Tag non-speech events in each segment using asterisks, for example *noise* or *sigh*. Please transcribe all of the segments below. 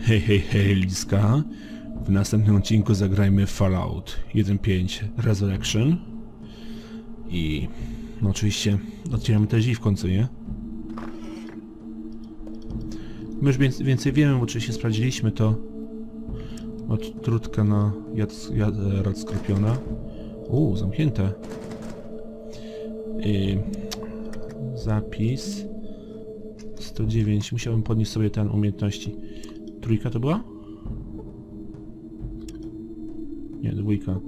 Hej, hej, hej, Liska. W następnym odcinku zagrajmy Fallout 1.5 Resurrection. I... No oczywiście otwieramy te drzwi w końcu, nie? My już więcej, wiemy, bo oczywiście sprawdziliśmy to. Od trutka na jad, jad, rad skorpiona. Uuu, zamknięte. Yy, zapis. 109. Musiałbym podnieść sobie ten umiejętności. Trójka to była? Nie, dwójka.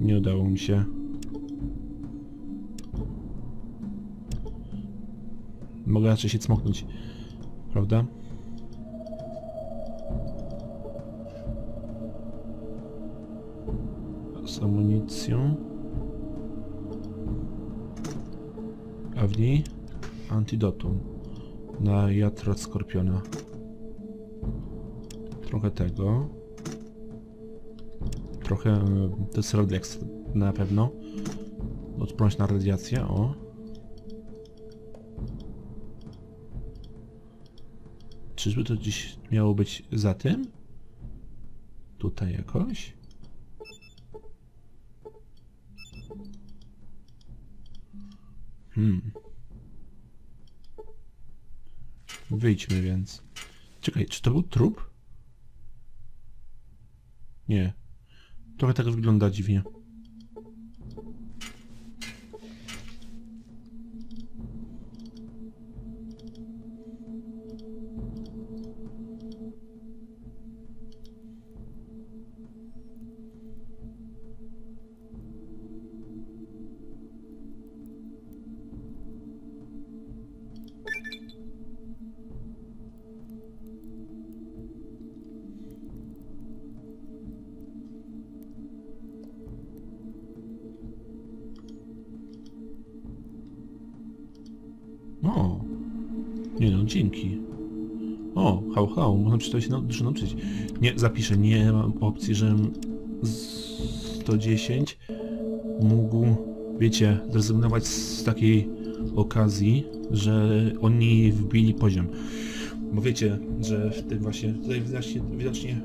Nie udało mi się. Mogę raczej się cmoknąć. Prawda? Z amunicją. A w niej antidotum na jatr od skorpiona. Trochę tego. Trochę Redlex na pewno. Odporność na radiację, o. Czyżby to gdzieś miało być za tym? Tutaj jakoś? Hmm. Wyjdźmy więc. Czekaj, czy to był trup? Nie. Trochę tak wygląda dziwnie. Dzięki. O, hał, hał, można się dużo nauczyć. Nie, zapiszę, nie mam opcji, żebym z 110 mógł, wiecie, zrezygnować z takiej okazji, że oni wbili poziom. Bo wiecie, że w tym właśnie, tutaj widocznie, widocznie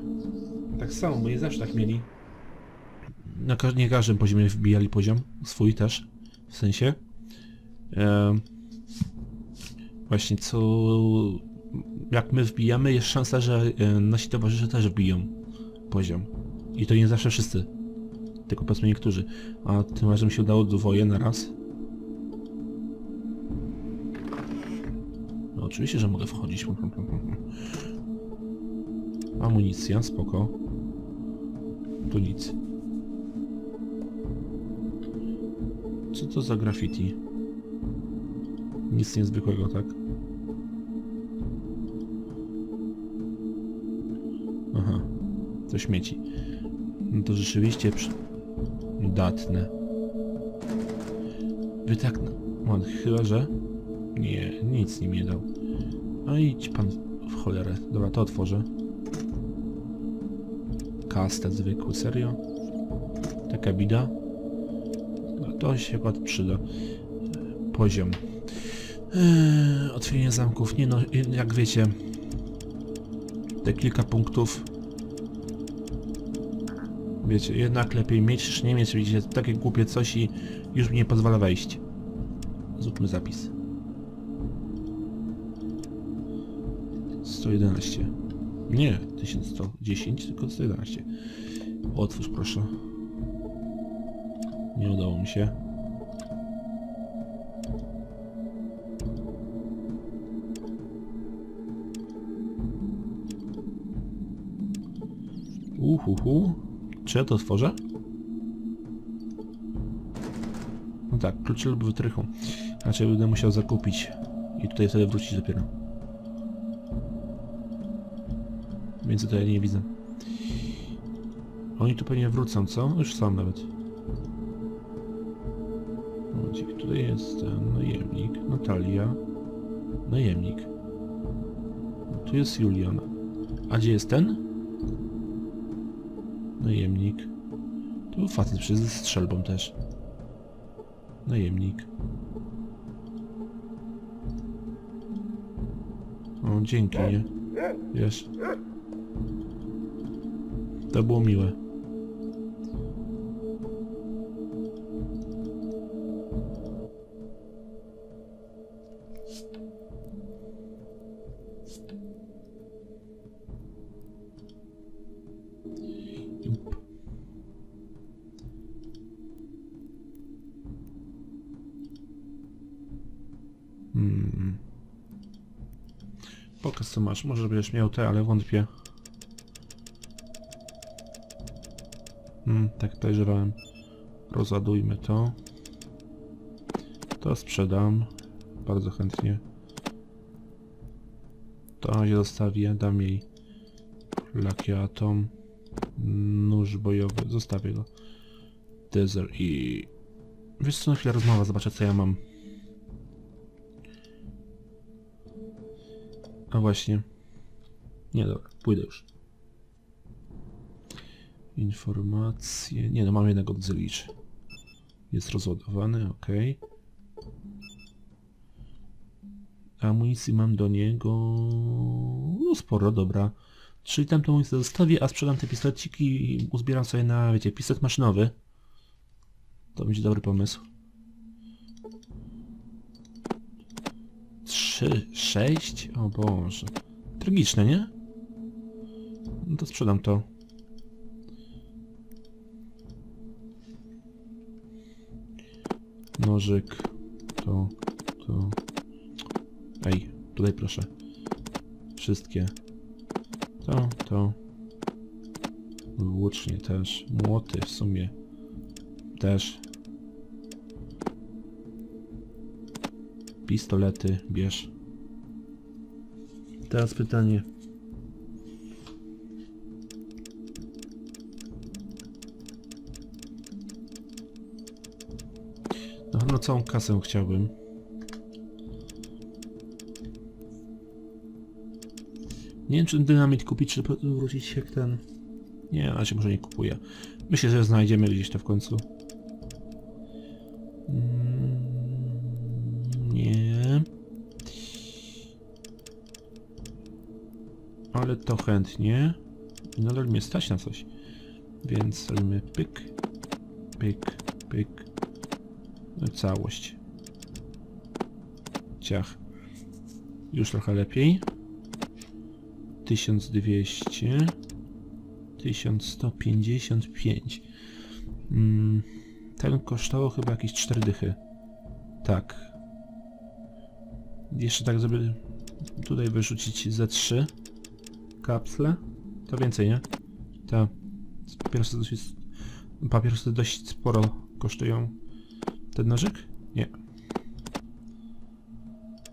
tak samo, bo nie zawsze tak mieli. Na nie każdym poziomie wbijali poziom, swój też, w sensie. Właśnie co... Jak my wbijamy, jest szansa, że e, nasi towarzysze też wbiją poziom. I to nie zawsze wszyscy. Tylko powiedzmy niektórzy. A tym razem się udało dwoje na raz. No oczywiście, że mogę wchodzić. *laughs* Amunicja, spoko. Tu nic. Co to za graffiti? Nic niezwykłego, tak? To śmieci. No to rzeczywiście przy... datne. Wy tak... On, chyba, że... Nie, nic nim nie dał. No idź pan w cholerę. Dobra, to otworzę. Kastet zwykły, serio? Taka bida? No to się chyba przyda. Poziom. Eee, otwieranie zamków. Nie no, jak wiecie, te kilka punktów. Wiecie, jednak lepiej mieć niż nie mieć. Widzicie, takie głupie coś i już mi nie pozwala wejść. Zróbmy zapis. 111. Nie, 1110, tylko 111. Otwórz proszę. Nie udało mi się. Uhuhu. Czy ja to otworzę? No tak, klucze lub wytrychu. Znaczy będę musiał zakupić. I tutaj wtedy wrócić dopiero. Więc tutaj nie widzę. Oni tu pewnie wrócą, co? Już są nawet. Tutaj jest ten najemnik, Natalia. Najemnik. Tu jest Julian. A gdzie jest ten? Najemnik. To był facet przez ze strzelbą też. Najemnik. O, dzięki, nie? Wiesz. To było miłe. Pokaż co masz. Może będziesz miał te, ale wątpię. Hmm, tak podejrzewałem. Rozładujmy to. To sprzedam. Bardzo chętnie. To razie zostawię. Dam jej laki atom. Nóż bojowy. Zostawię go. Desert i... Wiesz co, na chwilę rozmowa. Zobaczę co ja mam. A właśnie. Nie, dobra, pójdę już. Informacje. Nie, no mam jednego dzylicz. Jest rozładowany, ok. Amunicji mam do niego... No sporo, dobra. Czyli tam tą amunicję zostawię, a sprzedam te pistoleciki i uzbieram sobie na, wiecie, pistolet maszynowy. To będzie dobry pomysł. Trzy, sześć? O Boże. Tragiczne, nie? No to sprzedam to. Nożyk. To, to. Ej, tutaj proszę. Wszystkie. To, to. Włócznie też. Młoty w sumie. Też. Pistolety bierz. Teraz pytanie. No, no całą kasę chciałbym. Nie wiem, czy dynamit kupić, czy wrócić jak ten... Nie, na razie może nie kupuję. Myślę, że znajdziemy gdzieś to w końcu. To chętnie. I nadal mnie stać na coś. Więc robimy pyk, pyk, pyk. No, całość. Ciach. Już trochę lepiej. 1200. 1155. Mm, ten kosztował chyba jakieś 4 dychy. Tak. Jeszcze tak, żeby tutaj wyrzucić ze 3 kapsle. To więcej, nie? Ta. Papierosy dość, papierosy dość sporo kosztują. Ten nożyk? Nie.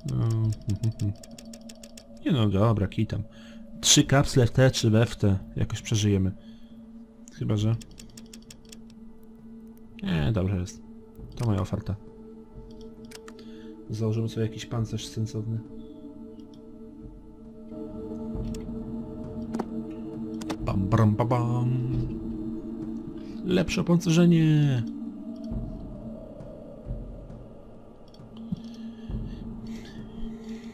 No, mhm, mhm. Nie no, dobra, kitam. Trzy kapsle w te, czy w te. Jakoś przeżyjemy. Chyba, że... Nie, dobrze jest. To moja oferta. Założymy sobie jakiś pancerz sensowny. Bam, bam, bam. Lepsze opancerzenie.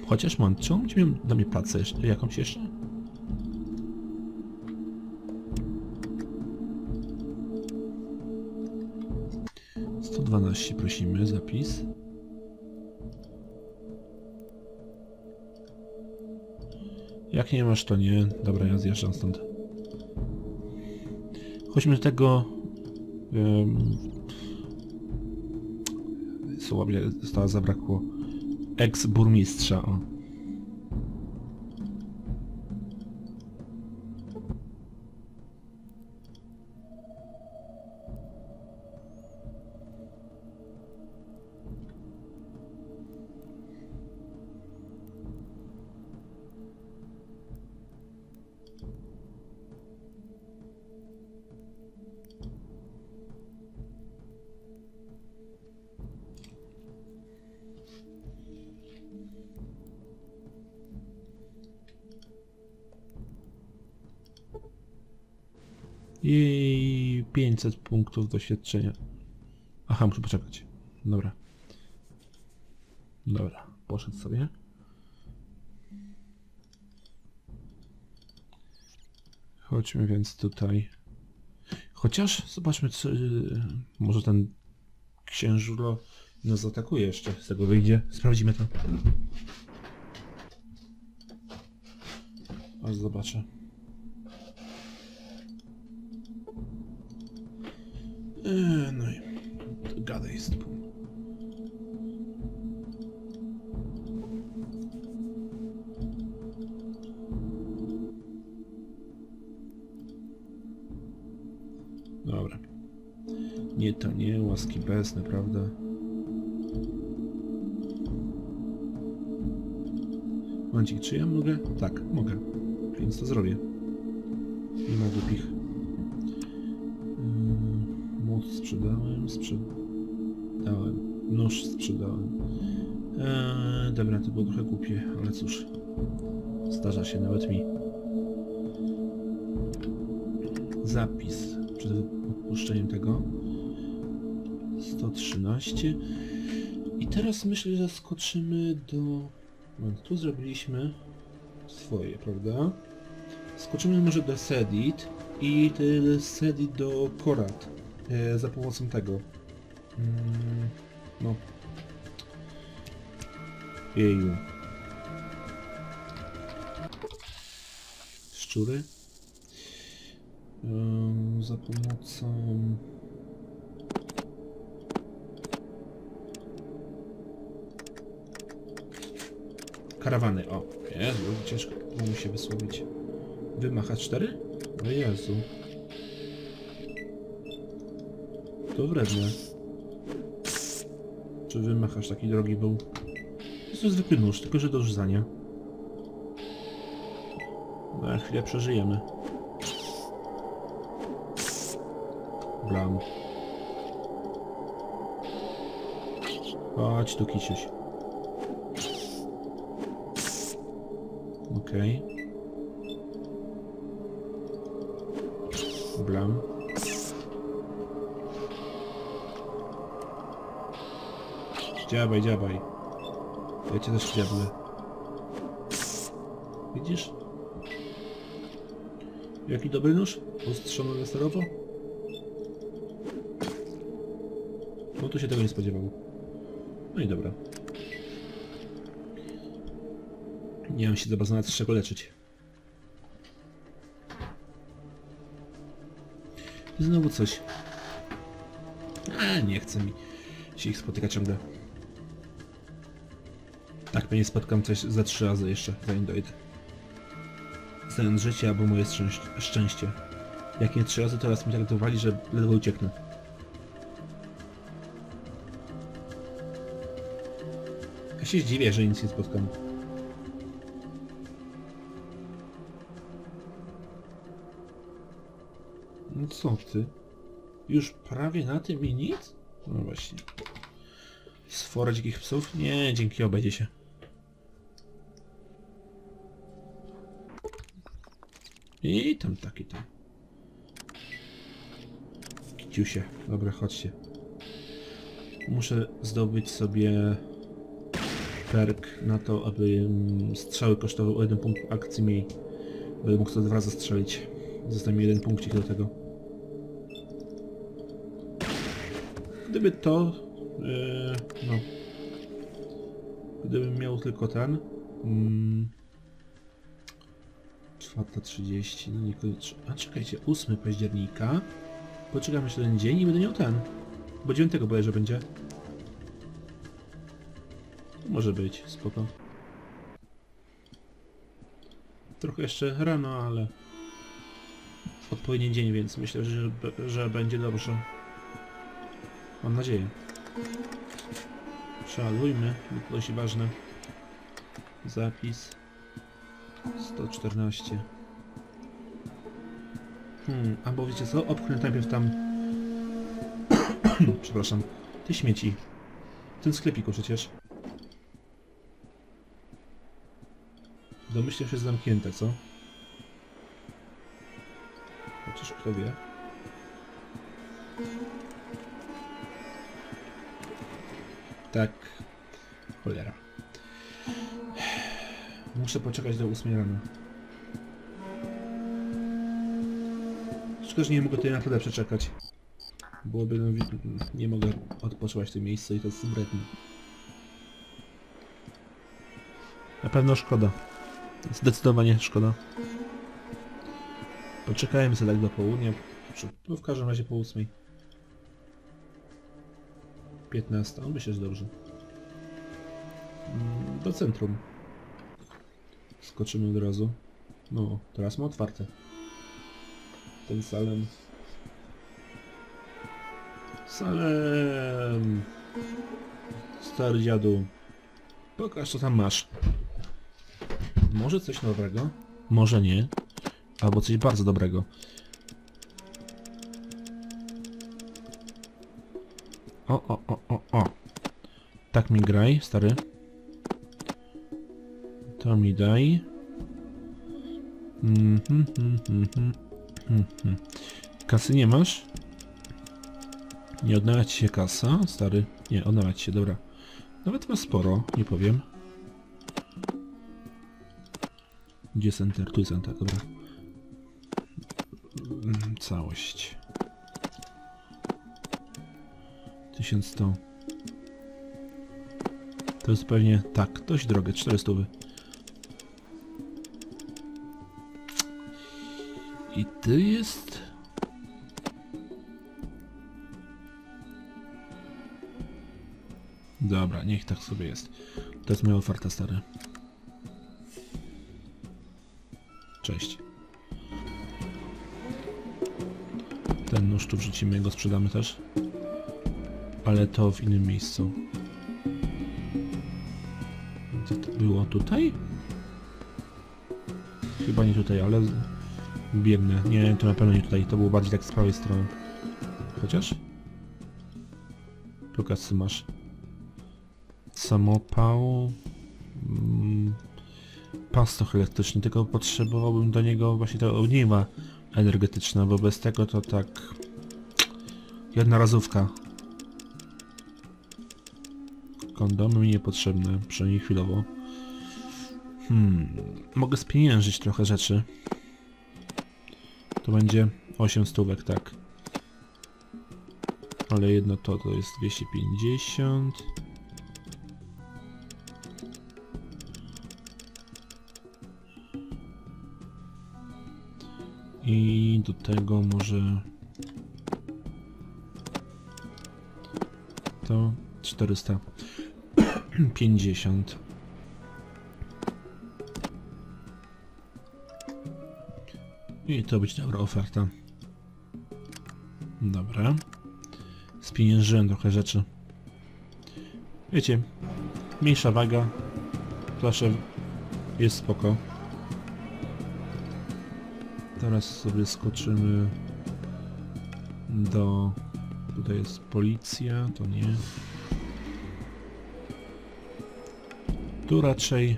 Chociaż mam, czy on będzie mnie pracę jeszcze, jakąś jeszcze? Sto dwanaście prosimy, zapis. Jak nie masz, to nie. Dobra, ja zjeżdżam stąd. Chodźmy do tego... Um, słowa została zabrakło. Ex-burmistrza, punktów doświadczenia. Aha, muszę poczekać. Dobra. Dobra, poszedł sobie. Chodźmy więc tutaj. Chociaż zobaczmy, co, yy, może ten księżulo nas zaatakuje jeszcze. Z tego wyjdzie. Sprawdzimy to. Aż zobaczę. Eee, no i gadaj z tobą. Dobra. Nie to nie, łaski bez, naprawdę. Momencik, czy ja mogę? Tak, mogę. Więc to zrobię. Nie ma głupich. Sprzedałem, sprzedałem. Nóż sprzedałem. Eee, dobra, to było trochę głupie, ale cóż. Zdarza się nawet mi. Zapis przed opuszczeniem tego. 113. I teraz myślę, że skoczymy do... Moment, tu zrobiliśmy swoje, prawda? Skoczymy może do Sedit i Sedit do Korat e, za pomocą tego. Mm, no. Jeju. Szczury. Za pomocą... Karawany, o. Jezu, ciężko mi się wysłowić. Wymachać 4? O Jezu. To wredne. Czy wymachasz taki drogi był? Jest to zwykły nóż, tylko że do rzucania. Na chwilę przeżyjemy. Blam. Chodź tu, kiciuś. Okej. Blam. Dziabaj, dziabaj. Ja cię też dziablę. Widzisz? Jaki dobry nóż? Ostrzony sterowo? No tu się tego nie spodziewał. No i dobra. Nie mam się za nawet z czego leczyć. I znowu coś. A, nie chce mi się ich spotykać ciągle. Tak, pewnie spotkam coś za trzy razy jeszcze, zanim dojdę. Znając życie albo moje szczęś- szczęście. Jak nie trzy razy, to raz mi dowali, że ledwo ucieknę. Ja się zdziwię, że nic nie spotkam. No co ty? Już prawie na tym i nic? No właśnie. Sfora dzikich psów? Nie, dzięki, obejdzie się. I tam taki tam. Kiciusie. Dobra, chodźcie. Muszę zdobyć sobie perk na to, aby mm, strzały kosztowały jeden punkt akcji mniej. Będę mógł to dwa razy strzelić. Zostaje mi jeden punkcik do tego. Gdyby to... Yy, no... Gdybym miał tylko ten... Mm, 4.30, no niekoniecznie... A czekajcie, 8 października. Poczekam jeszcze ten dzień i będę miał ten. Bo 9 bodajże będzie. Może być, spoko. Trochę jeszcze rano, ale odpowiedni dzień, więc myślę, że, że będzie dobrze. Mam nadzieję. Przeładujmy, bo to dość ważne. Zapis. 114. Hmm, albo wiecie co? Opchnę najpierw tam... *coughs* Przepraszam. Te śmieci. Ten sklepiku przecież. Domyślę się, że jest zamknięte, co? Chociaż kto wie. Tak. Cholera. Muszę poczekać do 8 rano. też nie mogę tutaj naprawdę przeczekać. Byłoby, no, nie mogę odpoczywać w tym miejscu i to jest wredne. Na pewno szkoda. Zdecydowanie szkoda. Poczekajmy sobie tak do południa, no w każdym razie po ósmej. 15, on myślę, że dobrze. Mm, Do centrum. Skoczymy od razu. No, teraz ma otwarte. Ten salem. Salem! Stary dziadu. Pokaż co tam masz. Może coś nowego? Może nie. Albo coś bardzo dobrego. O, o, o, o, o. Tak mi graj, stary. To mi daj. Mhm, mhm, mhm. Kasy nie masz? Nie ci się kasa, stary? Nie, ci się, dobra. Nawet ma sporo, nie powiem. Gdzie jest enter? Tu jest enter, dobra. Mm, Całość. 1100. To jest pewnie, tak, dość drogie, 400. I ty jest... Dobra, niech tak sobie jest. To jest moja oferta, stary. Cześć. Ten nóż tu wrzucimy, go sprzedamy też. Ale to w innym miejscu. Gdzie to było? Tutaj? Chyba nie tutaj, ale biegnę. Nie, to na pewno nie tutaj. To było bardziej tak z prawej strony. Chociaż? Pokaż, masz. Samopał. Mm, pastoch elektryczny, tylko potrzebowałbym do niego właśnie tego ogniwa energetyczne, bo bez tego to tak... Jednorazówka. Kondomy mi niepotrzebne, przynajmniej chwilowo. Hmm, mogę spieniężyć trochę rzeczy. To będzie 8 stówek, tak. Ale jedno to, to jest 250. I do tego może... To 450. I to być dobra oferta. Dobra. Spieniężyłem trochę rzeczy. Wiecie, mniejsza waga. Zawsze jest spoko. Teraz sobie skoczymy do... Tutaj jest policja, to nie. Tu raczej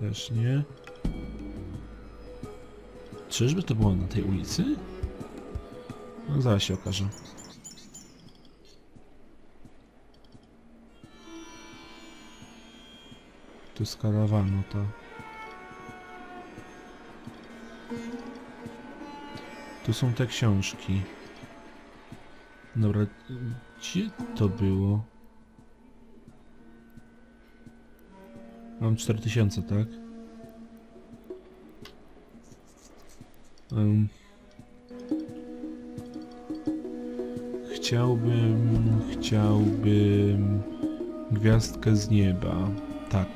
też nie. Czyżby to było na tej ulicy? No zaraz się okaże. Tu jest karawana ta. Tu są te książki. Dobra, gdzie to było? Mam 4000, tak? Em. chciałbym, chciałbym gwiazdkę z nieba. Tak.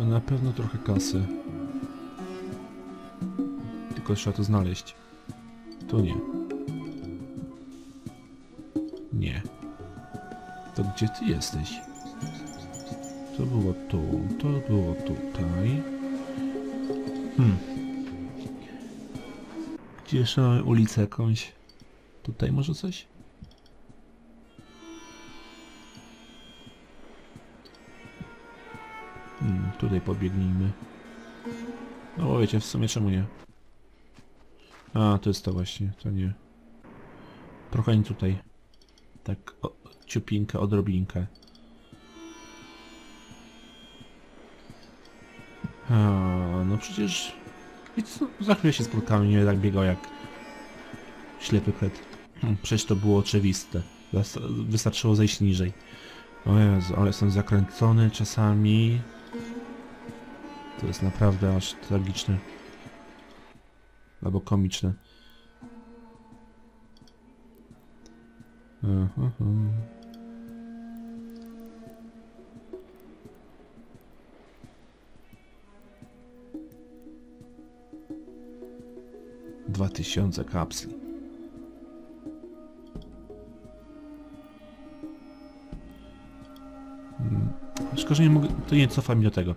A na pewno trochę kasy. Tylko trzeba to znaleźć. Tu nie. Nie. To gdzie ty jesteś? To było tu, to było tutaj. Hmm. Gdzie jeszcze mamy ulicę jakąś? Tutaj może coś? Hmm, tutaj pobiegnijmy. No bo wiecie, w sumie czemu nie? A, to jest to właśnie, to nie. Trochę nie tutaj. Tak, o, ciupinkę, odrobinkę. No przecież... I co? Za chwilę się spotkamy, nie tak biegał jak... Ślepy kret. No, przecież to było oczywiste. Wystarczyło zejść niżej. O Jezu, ale jestem zakręcony czasami. To jest naprawdę aż tragiczne. Albo komiczne. Uh -huh. 2000 kapsli. Hmm. Szkoda, że nie mogę... To nie cofa mi do tego.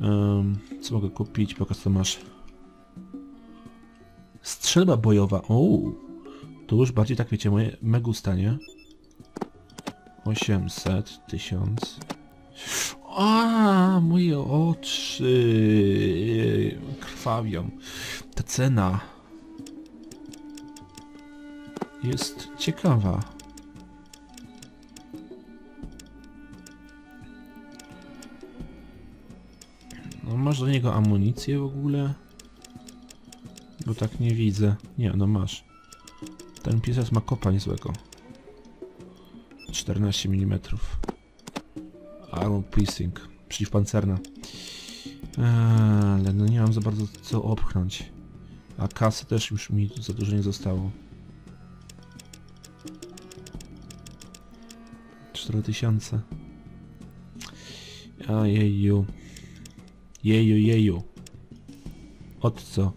Um, co mogę kupić? Pokaż co masz. Strzelba bojowa. O, To już bardziej tak wiecie, moje megusta, nie? 800, 1000. A, moje oczy krwawią. Ta cena jest ciekawa. No, masz do niego amunicję w ogóle? Bo tak nie widzę. Nie, no masz. Ten pies ma kopa niezłego. 14 mm. Armor piercing. Przeciwpancerna. Eee, Ale no nie mam za bardzo co opchnąć. A kasy też już mi za dużo nie zostało. 4000. A jeju. Jeju, jeju. Od co?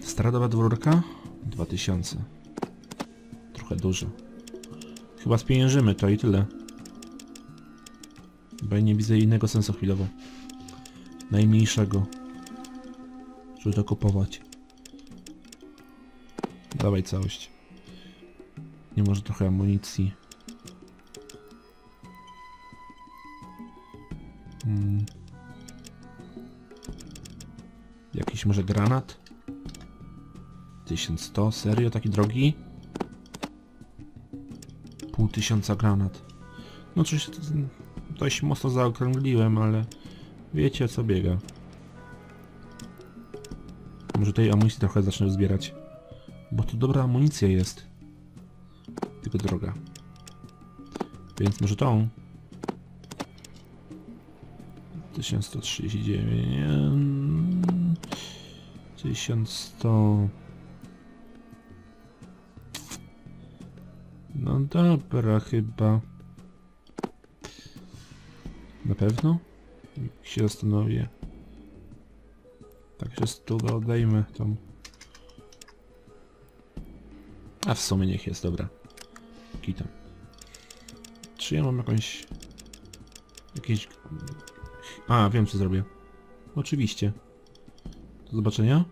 Stradowa dwórka? 2000. Trochę dużo. Chyba spieniężymy to i tyle. Bo ja nie widzę innego sensu chwilowo. Najmniejszego. Żeby to kupować. Dawaj całość. Nie może trochę amunicji. Hmm. Jakiś może granat? 1100? Serio? Taki drogi? Pół tysiąca granat. No coś dość mocno zaokrągliłem, ale wiecie co biega. Może tej amunicji trochę zacznę zbierać. Bo to dobra amunicja jest. Tylko droga. Więc może tą. 1139. 1100. No dobra, chyba. Na pewno? Jak się zastanowię. Tak się stówę odejmę tą. A w sumie niech jest, dobra. Kitam. Czy ja mam jakąś... Jakieś... A, wiem co zrobię. Oczywiście. Do zobaczenia.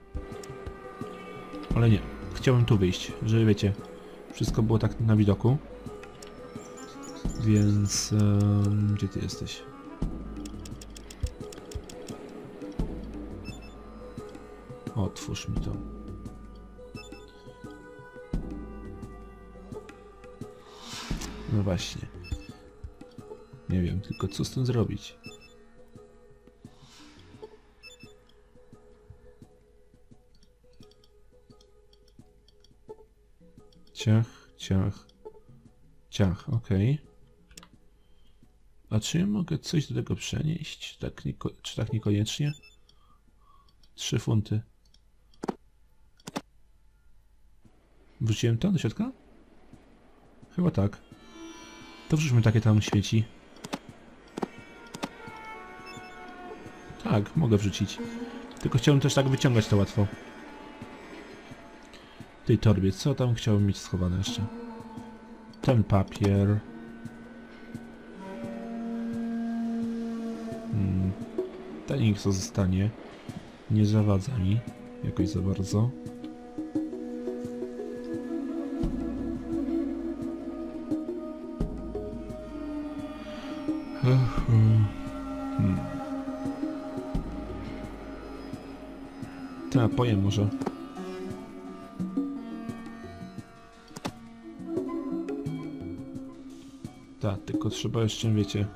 Ale nie. Chciałem tu wyjść, żeby wiecie, wszystko było tak na widoku. Więc... gdzie ty jesteś? Otwórz mi to. No właśnie. Nie wiem, tylko co z tym zrobić? Ciach, ciach, ciach, okej. A czy ja mogę coś do tego przenieść? Tak, czy tak niekoniecznie? Trzy funty. Wrzuciłem to do środka? Chyba tak. To wrzućmy takie tam świeci. Tak, mogę wrzucić. Tylko chciałbym też tak wyciągać to łatwo. W tej torbie, co tam chciałbym mieć schowane jeszcze? Ten papier. Hmm. Ten co zostanie. Nie zawadza mi jakoś za bardzo. Hmm. Te napoje może. Tak, tylko trzeba jeszcze, wiecie...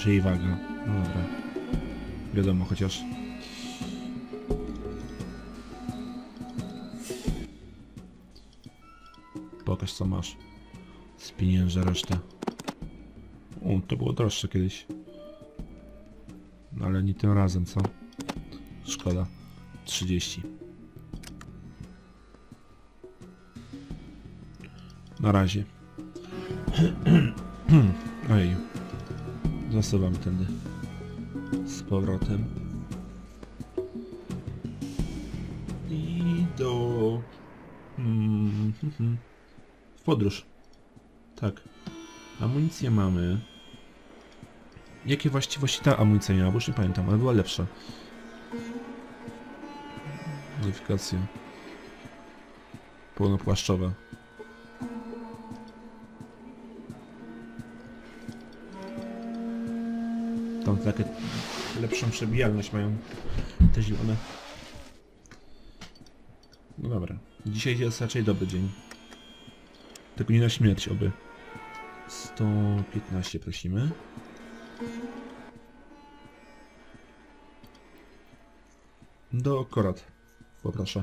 też jej waga. No dobra. Wiadomo, chociaż... Pokaż co masz. Spieniężę resztę. O, to było droższe kiedyś. No, Ale nie tym razem, co? Szkoda. 30. Na razie. *clears throat* Ojej. Zasuwam tędy. Z powrotem. I do... Mm, mhm. w podróż. Tak. Amunicję mamy. Jakie właściwości ta amunicja miała? Bo już nie pamiętam, ale była lepsza. Modyfikacja. Pełnopłaszczowa. Takie lepszą przebijalność mają te zielone. No dobra. Dzisiaj jest raczej dobry dzień. Tylko nie na śmierć oby. 115 prosimy. Do korat. Poproszę.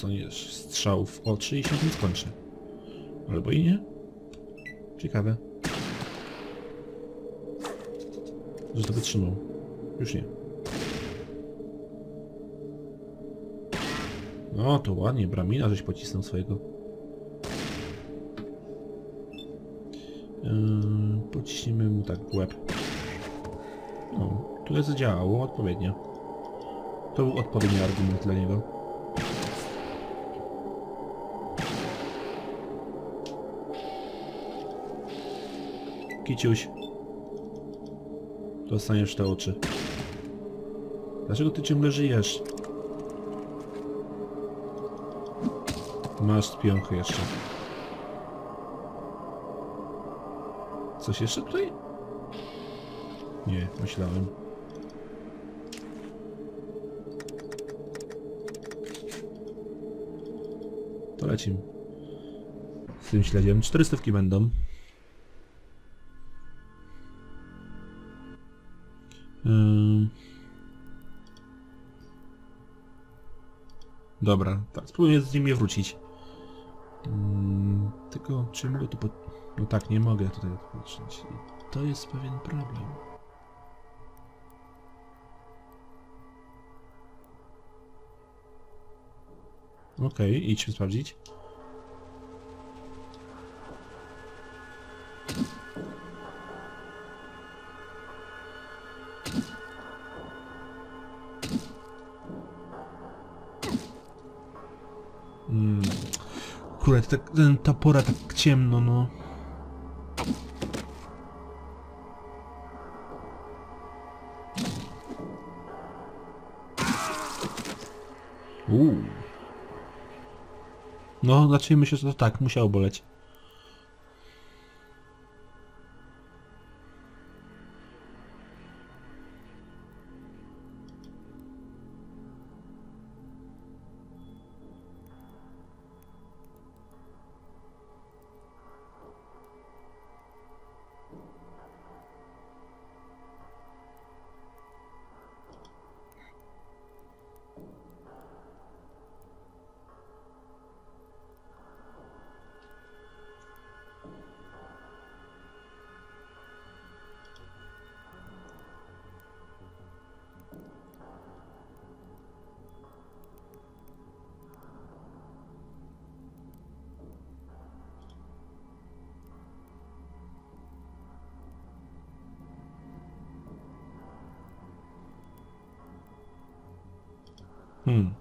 Dostaniesz strzał w oczy i się tym skończy. Albo i nie. Ciekawe. Że to wytrzymał. Już nie. No to ładnie, Bramina żeś pocisnął swojego. Yy, mu tak w łeb. No, tu zadziałało odpowiednio. To był odpowiedni argument dla niego. Kiciuś. Dostaniesz te oczy. Dlaczego ty ciągle żyjesz? Masz piąchy jeszcze. Coś jeszcze tutaj? Nie, myślałem. To lecimy. Z tym śledziem. 400 będą. Dobra, tak, spróbuję z nimi wrócić. Ym, tylko, czy mogę tu po... No tak, nie mogę tutaj odpocząć. To jest pewien problem. Okej, idźmy sprawdzić. Ten, ta pora tak ciemno, no. Uuu. No, znaczy myślę, że to tak, musiało boleć. Hum.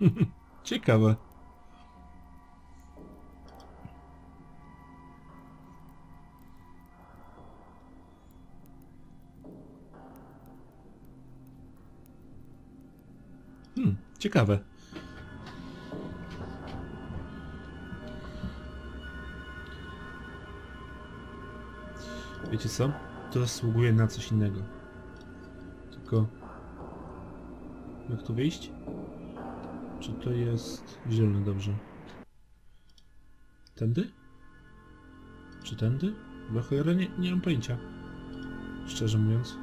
*laughs* Ciekawe. Ciekawe. Wiecie co? To zasługuje na coś innego. Tylko... Jak tu wyjść? Czy to jest zielone dobrze? Tędy? Czy tędy? Bo cholera nie, nie mam pojęcia. Szczerze mówiąc.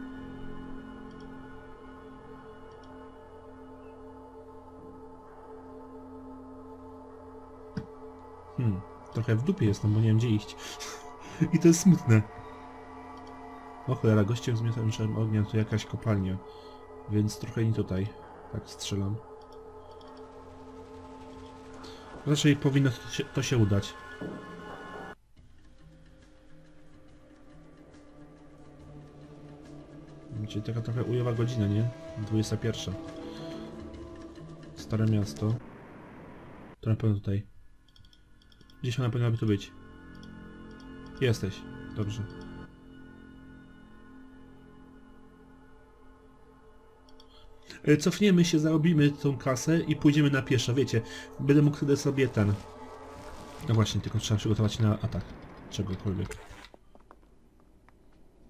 Hmm, trochę w dupie jestem, bo nie wiem gdzie iść. *laughs* I to jest smutne. O cholera, gościem z miotającym ognia to jakaś kopalnia. Więc trochę nie tutaj. Tak strzelam. Raczej powinno to się, to się udać. Będzie taka trochę ujowa godzina, nie? 21. Stare miasto. To na pewno tutaj. Gdzieś ona powinna by tu być. Jesteś. Dobrze. E, Cofniemy się, zarobimy tą kasę i pójdziemy na pieszo, wiecie. Będę mógł wtedy sobie ten... No właśnie, tylko trzeba przygotować na atak. Czegokolwiek.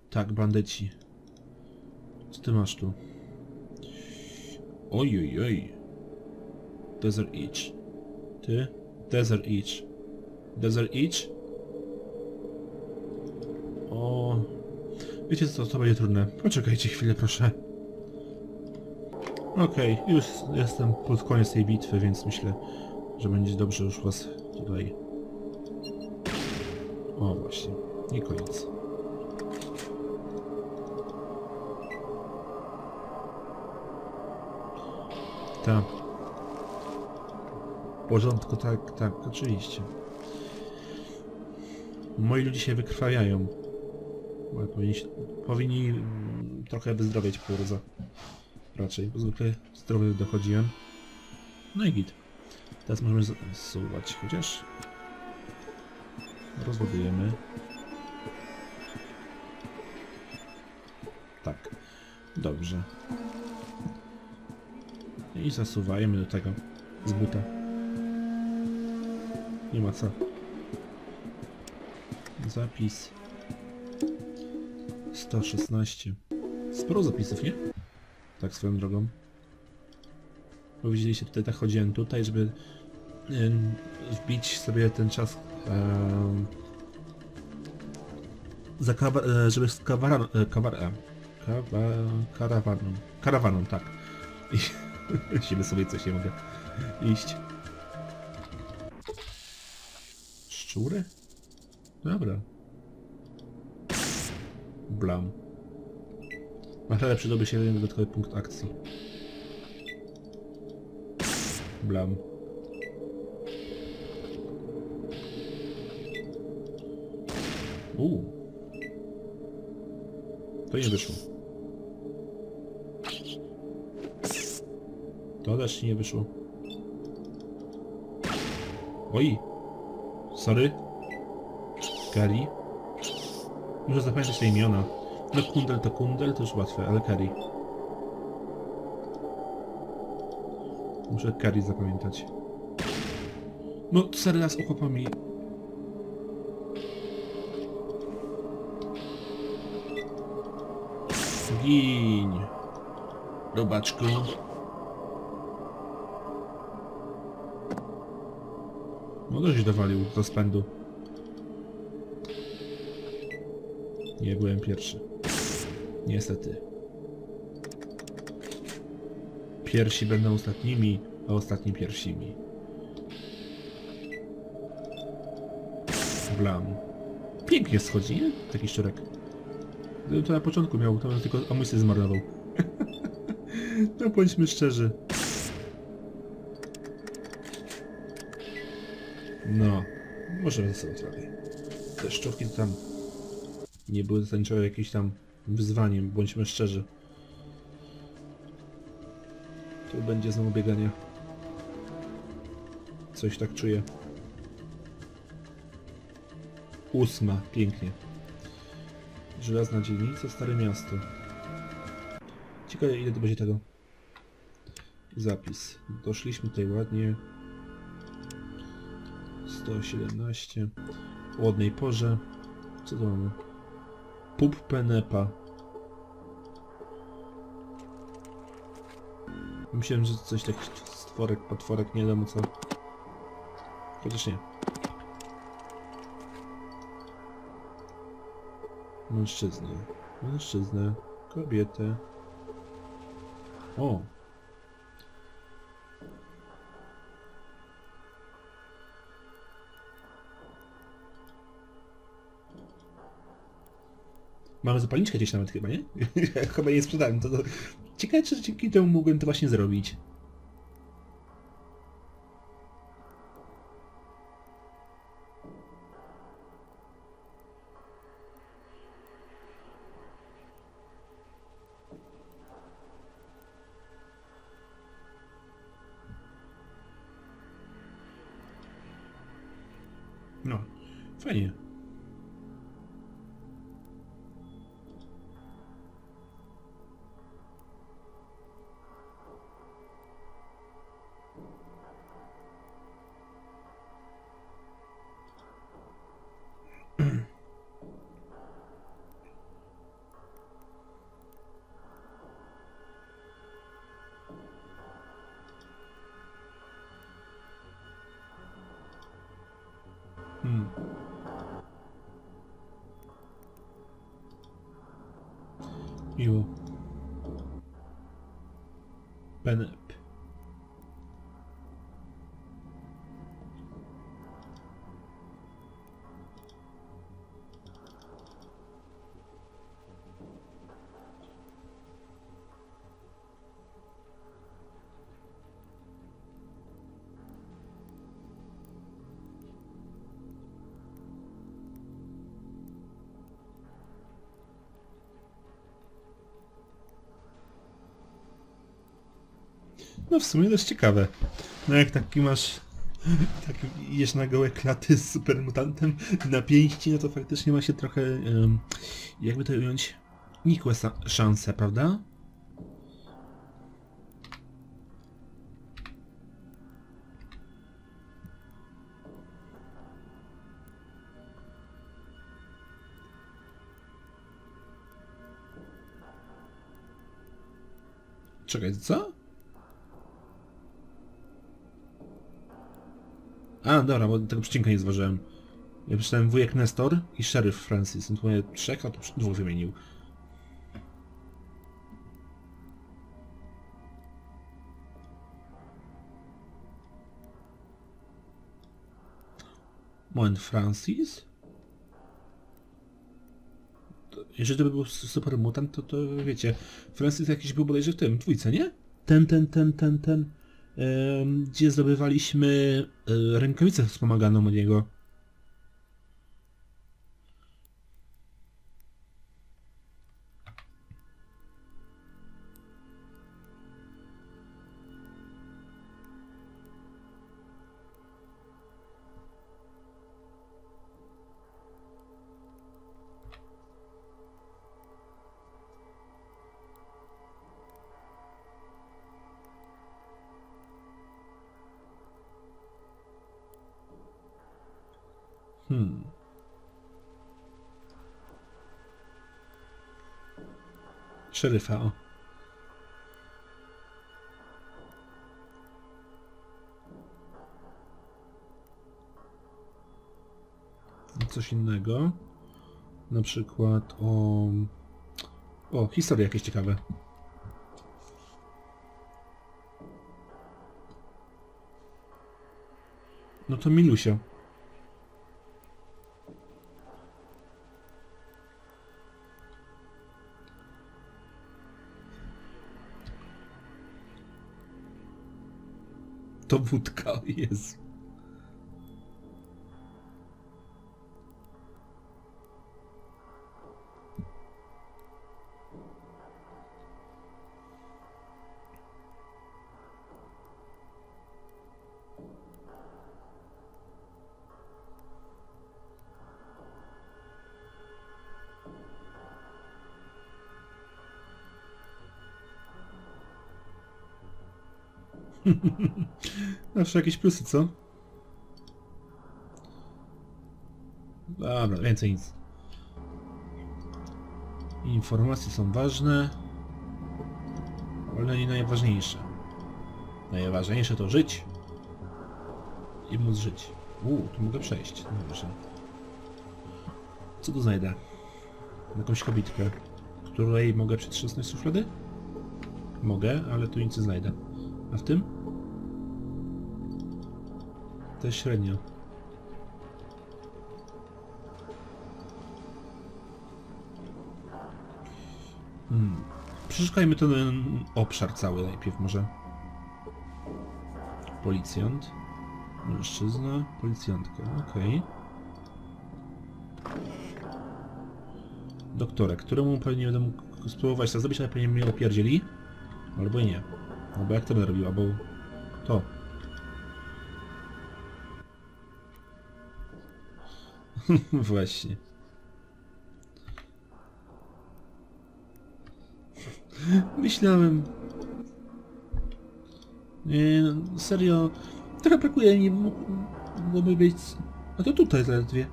Tak, bandyci. Co ty masz tu? Oj, oj, oj. Desert Itch. Ty? Desert Itch. Desert Itch? O... Wiecie co, to będzie trudne. Poczekajcie chwilę, proszę. Okej, już jestem pod koniec tej bitwy, więc myślę, że będzie dobrze już was tutaj... O właśnie, i koniec. Tak. W porządku, tak, tak, oczywiście. Moi ludzie się wykrwawiają. Bo Powinni, się- powinni mm, trochę wyzdrowieć purza. Raczej, bo zwykle zdrowy dochodziłem. No i git. Teraz możemy zasuwać, chociaż... Rozładujemy. Tak. Dobrze. I zasuwajmy do tego z buta. Nie ma co. Zapis. 116. Sporo zapisów, nie? Tak swoją drogą. Bo widzieliście, tutaj tak chodziłem tutaj, żeby wbić sobie ten czas za kawa, e, żeby z kawaran, e, kawar, e, kawa, karawaną, karawaną, tak. I *laughs* sobie coś nie mogę iść. Szczury? Dobra. Blam. Ale przydałby się jeden dodatkowy punkt akcji. Blam. Uuu. To nie wyszło. To też nie wyszło. Oj. Sorry. Gary. Muszę zapamiętać te imiona. No Kundel to Kundel, to już łatwe, ale Kerry. Muszę Kerry zapamiętać. No, serio raz ochopami. Giń. Robaczku. No dość dowalił do spędu. Nie byłem pierwszy. Niestety. Pierwsi będą ostatnimi, a ostatni pierwszymi. Blam. Pięknie schodzi, nie? Taki szczurek. Gdybym to na początku miał, to bym tylko amunicję zmarnował. *laughs* no bądźmy szczerzy. No, możemy sobie zrobić. Te szczurki tam nie były zasadniczo jakimś tam wyzwaniem, bądźmy szczerzy. Tu będzie znowu bieganie. Coś tak czuję. Ósma, pięknie. Żelazna dzielnica, Stare Miasto. Ciekawe ile to będzie tego. Zapis. Doszliśmy tutaj ładnie. 117. O ładnej porze. Co to mamy? Pup Penepa. Myślałem, że coś takich stworek, potworek, nie wiadomo co. Chociaż nie. Mężczyznę. Mężczyznę. Kobietę. O! Mamy zapalniczkę gdzieś nawet chyba, nie? *laughs* chyba nie sprzedałem. To, to... Ciekawe, czy dzięki temu mógłbym to właśnie zrobić. No, fajnie. No w sumie dość ciekawe. No jak taki masz... *laughs* Tak jesz na gołe klaty z supermutantem na pięści, no to faktycznie ma się trochę... jakby to ująć... Nikłe szanse, prawda? Czekaj, co? Dobra, bo tego przecinka nie zważyłem. Ja przeczytałem wujek Nestor i szeryf Francis. No to moje trzech, a przy- dwóch wymienił. Moment, Francis? To, jeżeli to by był super mutant, to, to wiecie, Francis jakiś był bodajże w tym, dwójce, nie? Ten, ten, ten, ten, ten. Gdzie zdobywaliśmy e, rękawicę wspomaganą od niego. Szeryfa, o. Coś innego. Na przykład o... O, historie jakieś ciekawe. No to Milusio. to wódka, jest. *laughs* Zawsze jakieś plusy, co? Dobra, więcej nic. Informacje są ważne, ale nie najważniejsze. Najważniejsze to żyć i móc żyć. Uuu, tu mogę przejść. Dobrze. Co tu znajdę? Jakąś kobitkę, której mogę przetrzasnąć szuflady? Mogę, ale tu nic nie znajdę. A w tym? Też średnio. Hmm. Przeszukajmy ten obszar cały najpierw może. Policjant. Mężczyzna. Policjantka. Okej. Doktorek, któremu pewnie będę mógł spróbować to zrobić, ale pewnie mnie opierdzieli. Albo i nie. Albo jak to będę robił, albo to. *laughs* Właśnie. Myślałem. Nie, no, serio. Trochę brakuje, nie mogłoby być... A to tutaj zaledwie.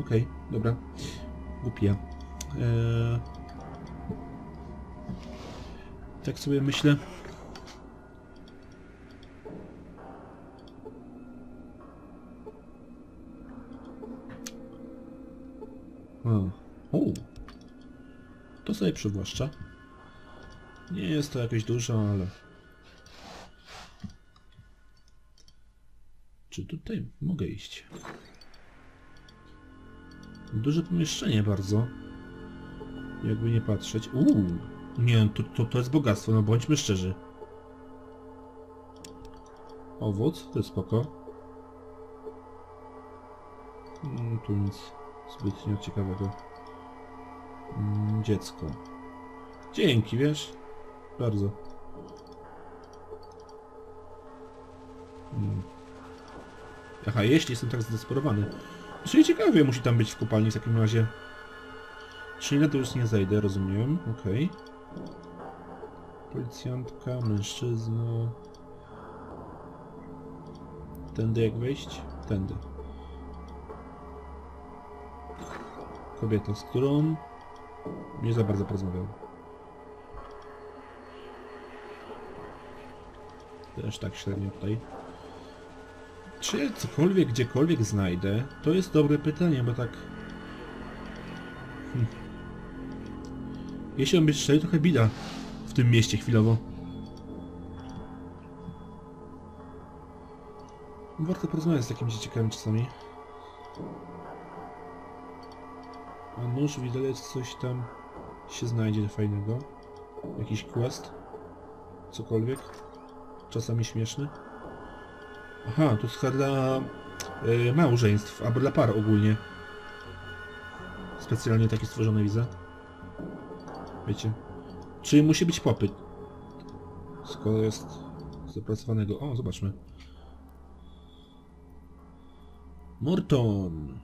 Okej, dobra. Głupia. Eee... Tak sobie myślę. O. O. To sobie przywłaszcza. Nie jest to jakieś dużo, ale... Czy tutaj mogę iść? Duże pomieszczenie bardzo. Jakby nie patrzeć. Uuu, nie, to, to, to jest bogactwo, no bądźmy szczerzy. Owoc, to jest spoko. Mm, tu nic zbytnio ciekawego. Mm, dziecko. Dzięki, wiesz? Bardzo. Mm. Aha, jeśli jestem tak zdesperowany. Czyli ciekawie musi tam być w kopalni w takim razie. Czyli na to już nie zajdę, rozumiem. Okej. Policjantka, mężczyzna. Tędy jak wejść? Tędy. Kobieta, z którą nie za bardzo porozmawiał. Też tak średnio tutaj. Czy cokolwiek, gdziekolwiek znajdę? To jest dobre pytanie, bo tak... Hm. Jeśli on być szczery, trochę bida w tym mieście chwilowo. Warto porozmawiać z takimi dzieciakami czasami. A nóż, widelec, coś tam się znajdzie fajnego. Jakiś quest. Cokolwiek. Czasami śmieszny. Aha, to jest dla y, małżeństw, albo dla par ogólnie. Specjalnie takie stworzone widzę. Wiecie. Czyli musi być popyt. Skoro jest zapracowanego. O, zobaczmy. Morton.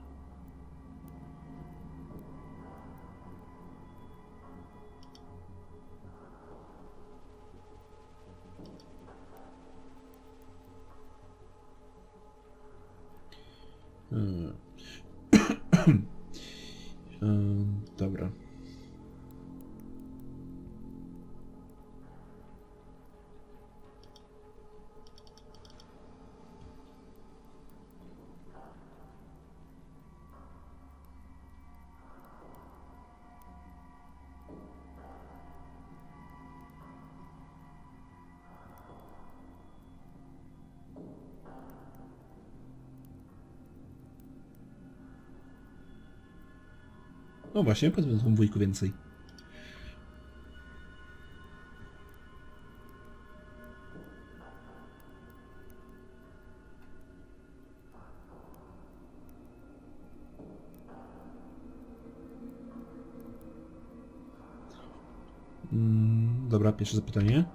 Właśnie, powiedzmy tym wujku więcej. Mm, dobra, pierwsze zapytanie.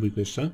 Wujku jeszcze.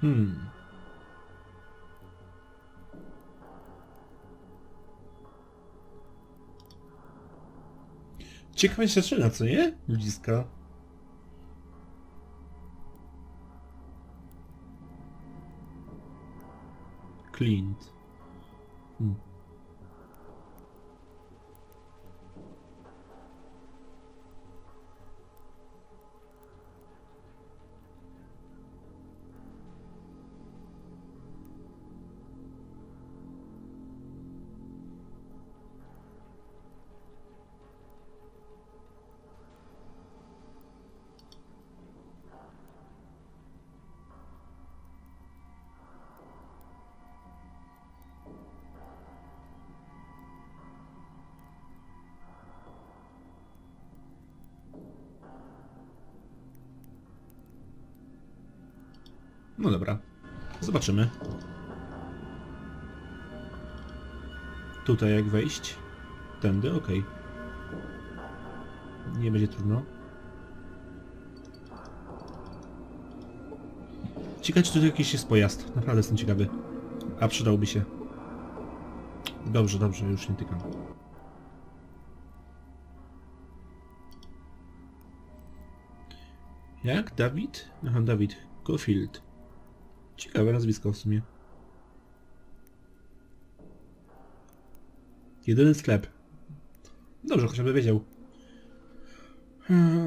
Hmm. Ciekawe się zaczyna, co nie? Ludziska. Clint. Hmm. Zobaczymy. Tutaj jak wejść? Tędy? Okej. Nie będzie trudno. Ciekawe, czy tutaj jakiś jest pojazd. Naprawdę jestem ciekawy. A przydałby się. Dobrze, dobrze, już nie tykam. Jak? Dawid? Aha, Dawid. Cofield. Ciekawe nazwisko w sumie. Jedyny sklep. Dobrze, chociażby wiedział. Hmm.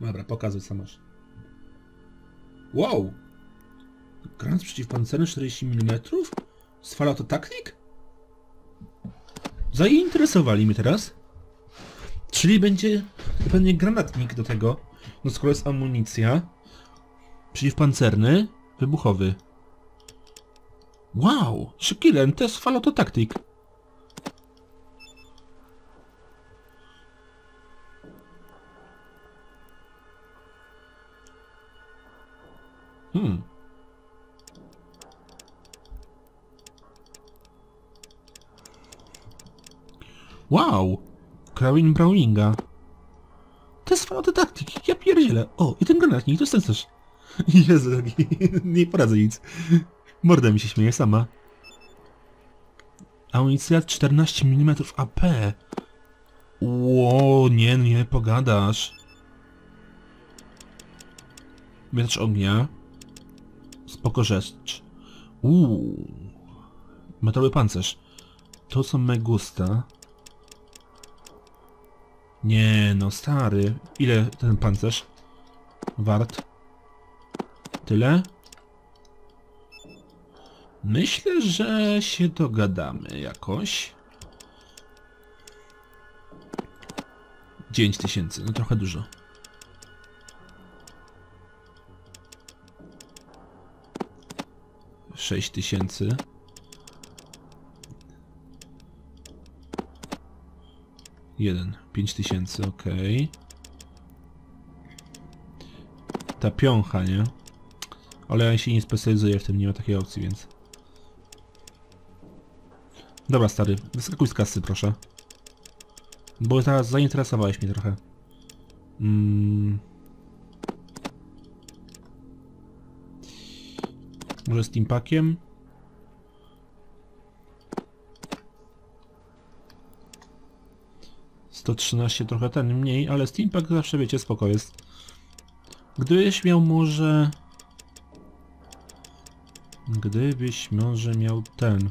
Dobra, pokazuj co masz. Wow! Granat przeciwpancerny 40 mm? Z Fallout Tactic? Zainteresowali mnie teraz. Czyli będzie pewnie granatnik do tego. No skoro jest amunicja. Przeciwpancerny, wybuchowy. Wow! Szykilen, to jest Fallout Wow! Karabin Browninga. To jest Fallout Tactic, ja pierdzielę. O, i ten granatnik, to jest *laughs* też. Jezu, *laughs* nie poradzę nic. Morda mi się śmieje sama. Amunicja 14 mm AP. Ło, nie, nie pogadasz. Miecz ognia. Spoko rzecz. Uuu. Metalowy pancerz. To co me gusta. Nie no, stary. Ile ten pancerz? Wart? Tyle? Myślę, że się dogadamy jakoś. 9 tysięcy, no trochę dużo. Sześć tysięcy. Jeden. 5000, okej. Ta piącha, nie? Ale ja się nie specjalizuję w tym, nie ma takiej opcji, więc... Dobra, stary, wyskakuj z kasy, proszę. Bo teraz zainteresowałeś mnie trochę. Mm. Może z teampakiem? Sto trzynaście trochę ten mniej, ale Steampack zawsze wiecie spoko jest. Gdybyś miał może... Gdybyś może miał ten...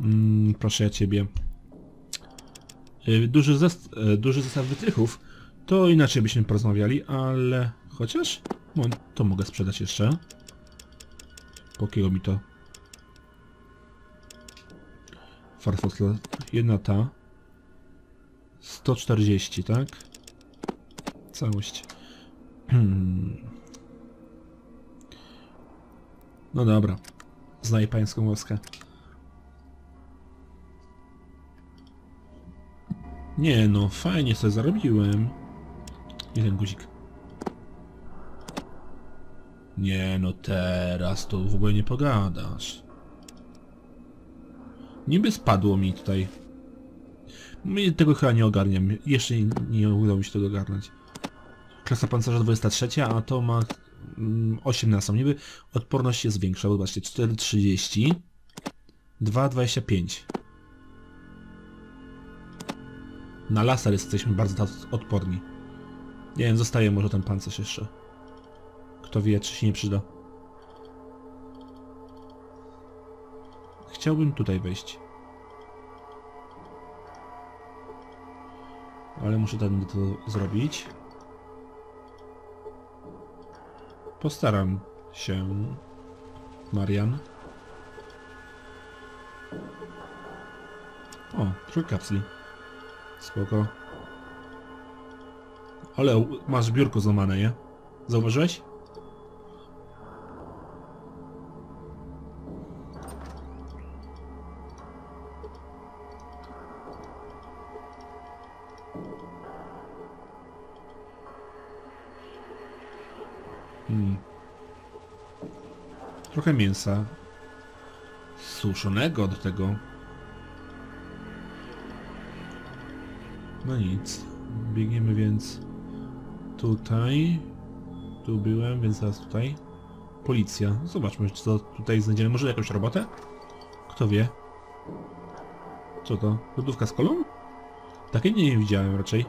Mm, proszę ja ciebie. Y, Duży, zest y, duży zestaw wytrychów, to inaczej byśmy porozmawiali, ale... Chociaż... To mogę sprzedać jeszcze. Po kiego mi to? Farfosla, jedna ta. 140, tak? Całość. Hmm. No dobra. Znaj pańską łaskę. Nie no, fajnie sobie zarobiłem. Jeden guzik. Nie no, teraz to w ogóle nie pogadasz. Niby spadło mi tutaj. My tego chyba nie ogarniam. Jeszcze nie, nie udało mi się tego ogarnąć. Klasa pancerza 23, a to ma mm, 18. Niby odporność jest większa. Zobaczcie, 4,30. 2,25. Na laser jesteśmy bardzo odporni. Nie wiem, zostaje może ten pancerz jeszcze. Kto wie, czy się nie przyda. Chciałbym tutaj wejść. Ale muszę ten to zrobić. Postaram się, Marian. O, trój kapsli. Spoko. Ale masz biurko złamane, nie? Zauważyłeś? Trochę mięsa. Suszonego do tego. No nic. Biegniemy więc tutaj. Tu byłem, więc teraz tutaj. Policja. Zobaczmy, czy co tutaj znajdziemy. Może jakąś robotę? Kto wie? Co to? Lodówka z kolą? Takiej nie widziałem raczej.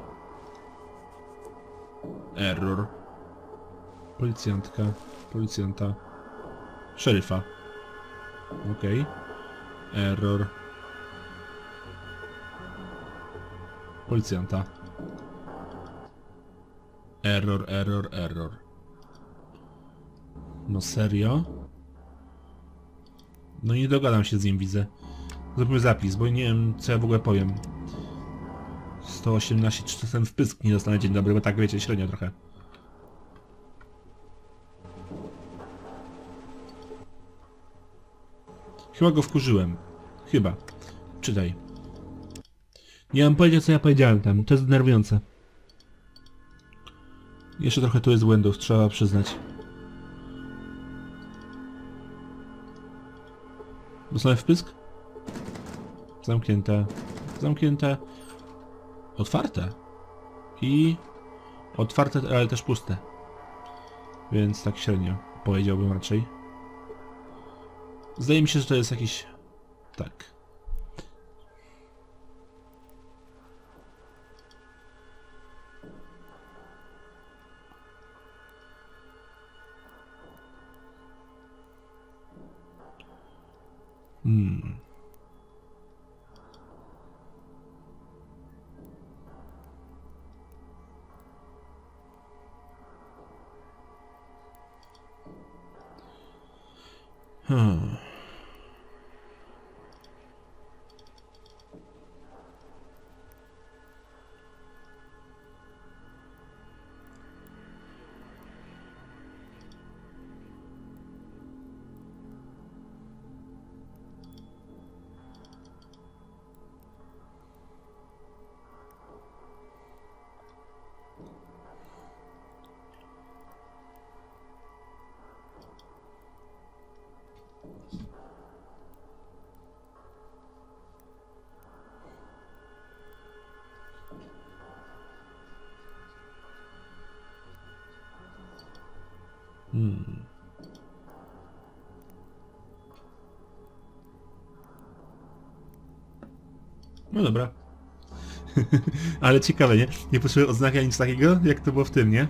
Error. Policjantka. Policjanta. Szeryfa. Okej. Error. Policjanta. Error, error, error. No serio? No nie dogadam się z nim, widzę. Zróbmy zapis, bo nie wiem, co ja w ogóle powiem. 118, czy ten wpysk nie dostanę dzień dobry, bo tak wiecie, średnio trochę. Chyba go wkurzyłem. Chyba. Czytaj. Nie mam powiedzieć, co ja powiedziałem tam. To jest denerwujące. Jeszcze trochę tu jest błędów, trzeba przyznać. Dostanę wpysk? Zamknięte. Zamknięte. Otwarte. I... Otwarte, ale też puste. Więc tak średnio powiedziałbym raczej. Zdaje mi się, że to jest jakiś... Tak. No dobra. *laughs* Ale ciekawe, nie? Nie potrzebuję odznaki ani nic takiego, jak to było w tym, nie?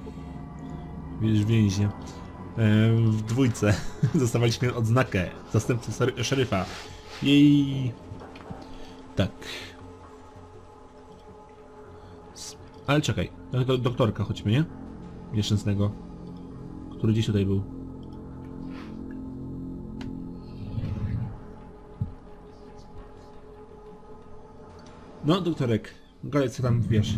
Wiesz, w więzie. E, w dwójce *laughs* dostawaliśmy odznakę zastępcy szeryfa. Jej. Tak. Ale czekaj, do doktorka chodźmy, nie? Nieszczęsnego. Który gdzieś tutaj był. No, doktorek, gadaj co tam wiesz.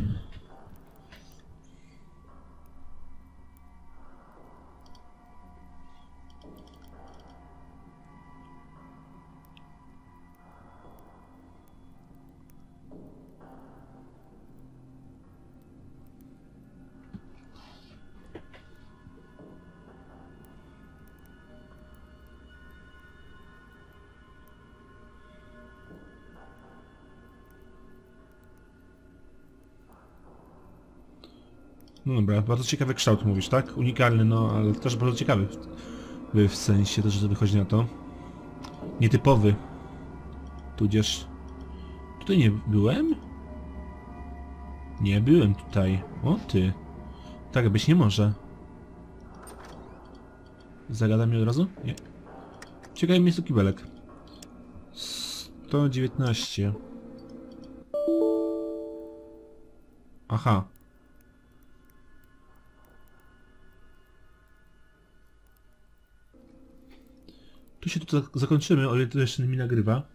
Dobra, bardzo ciekawy kształt mówisz, tak? Unikalny, no, ale też bardzo ciekawy. W, sensie też, że wychodzi na to. Nietypowy. Tudzież... Tutaj nie byłem? Nie byłem tutaj. O ty. Tak być nie może. Zagada mi od razu? Nie. Ciekawy mi jest tu kibelek. 119. Aha. Tu się tu zak- zakończymy, o ile to jeszcze mi nagrywa.